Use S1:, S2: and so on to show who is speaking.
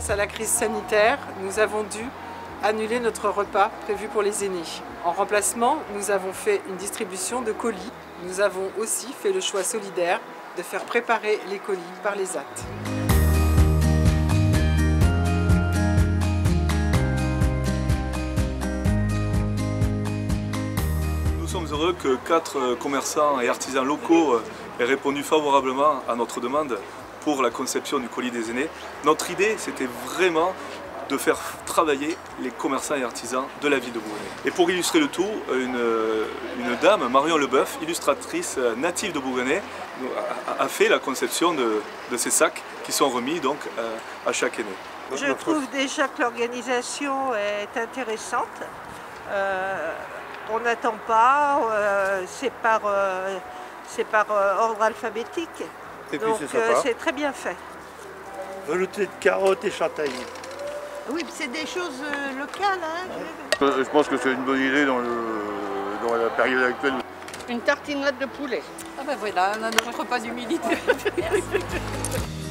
S1: face à la crise sanitaire, nous avons dû annuler notre repas prévu pour les aînés. En remplacement, nous avons fait une distribution de colis. Nous avons aussi fait le choix solidaire de faire préparer les colis par les AT.
S2: Nous sommes heureux que quatre commerçants et artisans locaux aient répondu favorablement à notre demande pour la conception du colis des aînés. Notre idée, c'était vraiment de faire travailler les commerçants et artisans de la ville de Bourgogne. Et pour illustrer le tout, une, une dame, Marion Leboeuf, illustratrice native de Bourgogne, a, fait la conception de, de, ces sacs qui sont remis donc à chaque aîné.
S3: Je trouve déjà que l'organisation est intéressante. Euh, on n'attend pas, euh, c'est par, euh, par ordre alphabétique.
S4: Et
S3: Donc c'est très bien fait.
S4: Velouté de carottes et châtaignes.
S3: Oui, c'est des choses locales. Hein,
S5: je pense que c'est une bonne idée dans, le, dans la période actuelle.
S6: Une tartinade de poulet.
S7: Ah ben voilà, on a notre repas d'humilité.